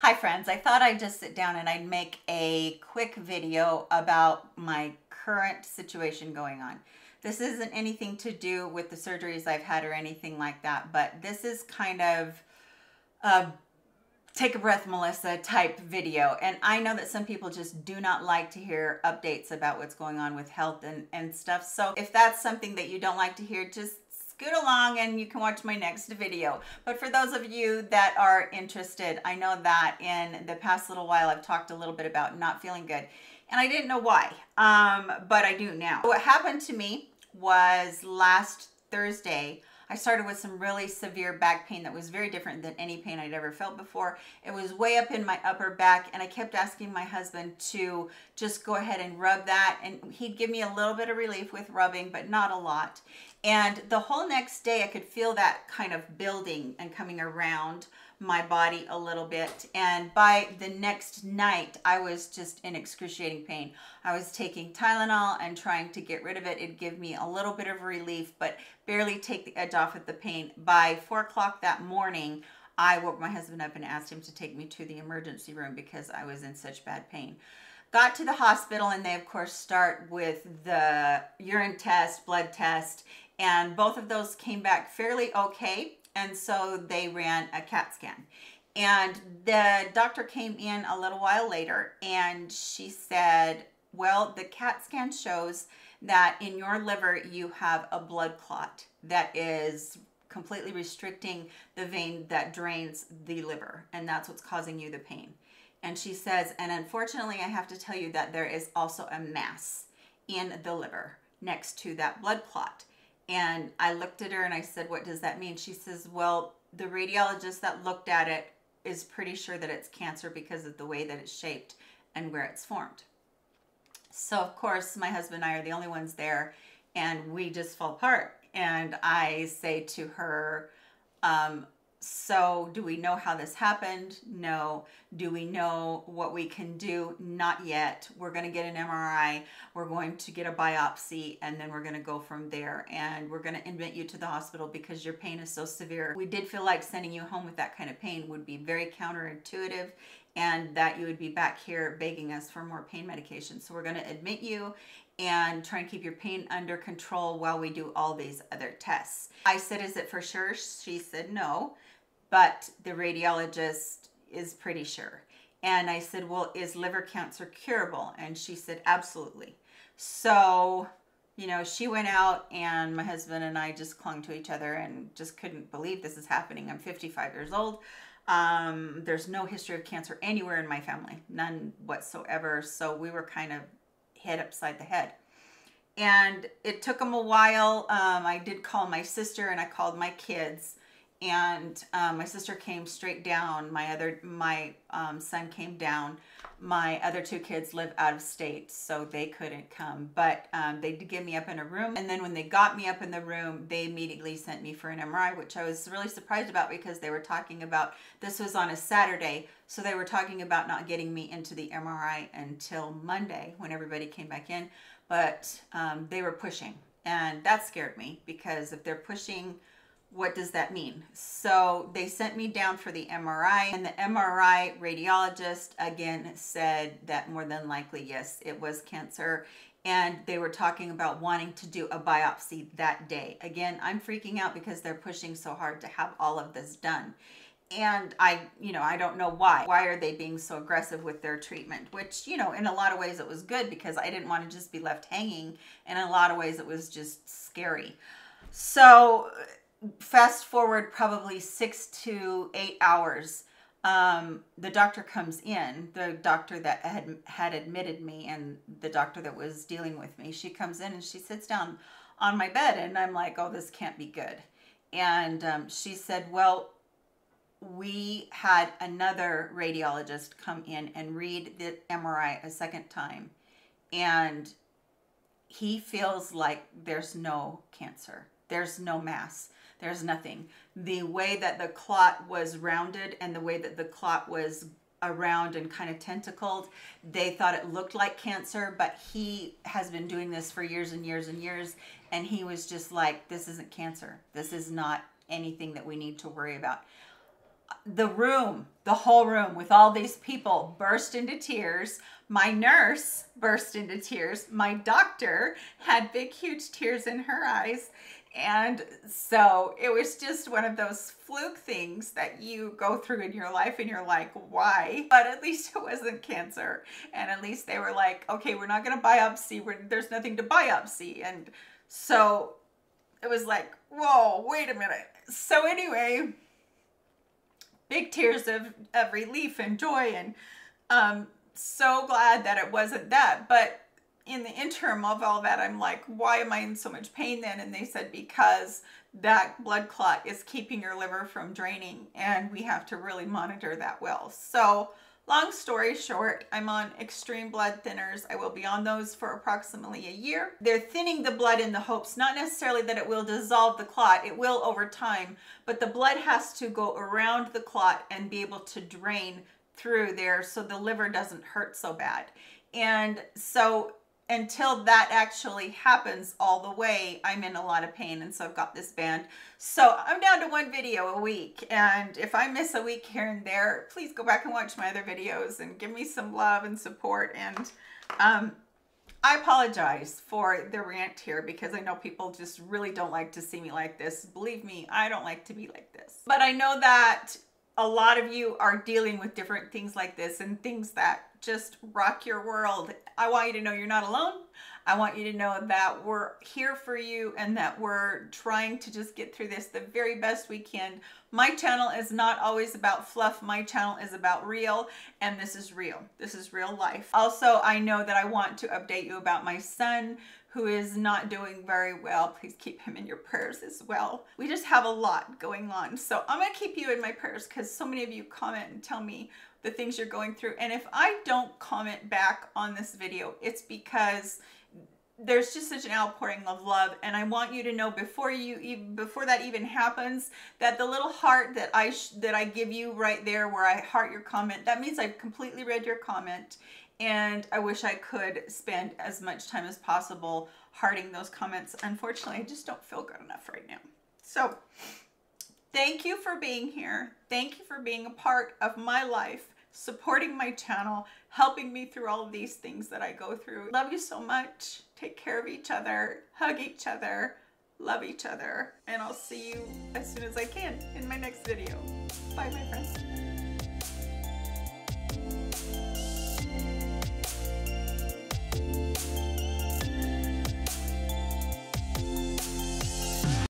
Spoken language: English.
Hi friends, I thought I'd just sit down and I'd make a quick video about my current situation going on. This isn't anything to do with the surgeries I've had or anything like that, but this is kind of a take a breath Melissa type video. And I know that some people just do not like to hear updates about what's going on with health and, and stuff. So if that's something that you don't like to hear, just scoot along and you can watch my next video. But for those of you that are interested, I know that in the past little while I've talked a little bit about not feeling good and I didn't know why, um, but I do now. What happened to me was last Thursday, I started with some really severe back pain that was very different than any pain I'd ever felt before. It was way up in my upper back and I kept asking my husband to just go ahead and rub that and he'd give me a little bit of relief with rubbing, but not a lot. And the whole next day I could feel that kind of building and coming around my body a little bit. And by the next night, I was just in excruciating pain. I was taking Tylenol and trying to get rid of it. It'd give me a little bit of relief, but barely take the edge off of the pain. By four o'clock that morning, I woke my husband up and asked him to take me to the emergency room because I was in such bad pain. Got to the hospital and they of course start with the urine test, blood test, and both of those came back fairly okay. And so they ran a CAT scan. And the doctor came in a little while later and she said, well, the CAT scan shows that in your liver you have a blood clot that is completely restricting the vein that drains the liver. And that's what's causing you the pain. And she says, and unfortunately, I have to tell you that there is also a mass in the liver next to that blood clot. And I looked at her and I said, What does that mean? She says, Well, the radiologist that looked at it is pretty sure that it's cancer because of the way that it's shaped and where it's formed. So, of course, my husband and I are the only ones there, and we just fall apart. And I say to her, um, so, do we know how this happened? No. Do we know what we can do? Not yet. We're going to get an MRI. We're going to get a biopsy and then we're going to go from there. And we're going to admit you to the hospital because your pain is so severe. We did feel like sending you home with that kind of pain would be very counterintuitive and that you would be back here begging us for more pain medication. So, we're going to admit you and try and keep your pain under control while we do all these other tests. I said, Is it for sure? She said, No but the radiologist is pretty sure. And I said, Well, is liver cancer curable? And she said, Absolutely. So, you know, she went out, and my husband and I just clung to each other and just couldn't believe this is happening. I'm 55 years old. Um, there's no history of cancer anywhere in my family, none whatsoever. So we were kind of hit upside the head. And it took them a while. Um, I did call my sister and I called my kids and um, my sister came straight down. My other, my um, son came down. My other two kids live out of state, so they couldn't come. But um, they did get me up in a room. And then when they got me up in the room, they immediately sent me for an MRI, which I was really surprised about because they were talking about, this was on a Saturday, so they were talking about not getting me into the MRI until Monday when everybody came back in. But um, they were pushing, and that scared me because if they're pushing what does that mean? So they sent me down for the MRI and the MRI radiologist again said that more than likely, yes, it was cancer. And they were talking about wanting to do a biopsy that day. Again, I'm freaking out because they're pushing so hard to have all of this done. And I, you know, I don't know why. Why are they being so aggressive with their treatment? Which, you know, in a lot of ways it was good because I didn't want to just be left hanging. And in a lot of ways it was just scary. So fast forward probably six to eight hours um, the doctor comes in the doctor that had had admitted me and the doctor that was dealing with me she comes in and she sits down on my bed and i'm like oh this can't be good. And um, she said well we had another radiologist come in and read the mri a second time and he feels like there's no cancer there's no mass there's nothing. The way that the clot was rounded and the way that the clot was around and kind of tentacled, they thought it looked like cancer, but he has been doing this for years and years and years. And he was just like, this isn't cancer. This is not anything that we need to worry about. the room, the whole room with all these people burst into tears. My nurse burst into tears. My doctor had big, huge tears in her eyes. And so it was just one of those fluke things that you go through in your life and you're like, why? But at least it wasn't cancer. And at least they were like, okay, we're not going to biopsy. We're, there's nothing to biopsy. And so it was like, whoa, wait a minute. So anyway, big tears of, of relief and joy and um, so glad that it wasn't that. But in the interim of all that, I'm like, why am I in so much pain then? And they said, because that blood clot is keeping your liver from draining and we have to really monitor that well. So long story short, I'm on extreme blood thinners. I will be on those for approximately a year. They're thinning the blood in the hopes, not necessarily that it will dissolve the clot, it will over time, but the blood has to go around the clot and be able to drain through there so the liver doesn't hurt so bad. And so until that actually happens all the way, I'm in a lot of pain. And so I've got this band. So I'm down to one video a week. And if I miss a week here and there, please go back and watch my other videos and give me some love and support. And um, I apologize for the rant here because I know people just really don't like to see me like this. Believe me, I don't like to be like this. But I know that a lot of you are dealing with different things like this and things that just rock your world. I want you to know you're not alone. I want you to know that we're here for you and that we're trying to just get through this the very best we can. My channel is not always about fluff. My channel is about real and this is real. This is real life. Also, I know that I want to update you about my son who is not doing very well. Please keep him in your prayers as well. We just have a lot going on. So I'm going to keep you in my prayers because so many of you comment and tell me the things you're going through. And if I don't comment back on this video, it's because there's just such an outpouring of love and i want you to know before you even before that even happens that the little heart that i that i give you right there where i heart your comment that means i've completely read your comment and I wish I could spend as much time as possible hearting those comments. Unfortunately, I just don't feel good enough right now. So thank you for being here. Thank you for being a part of my life, supporting my channel, helping me through all of these things that I go through. Love you so much. Take care of each other, hug each other, love each other, and I'll see you as soon as I can in my next video. Bye, my friends.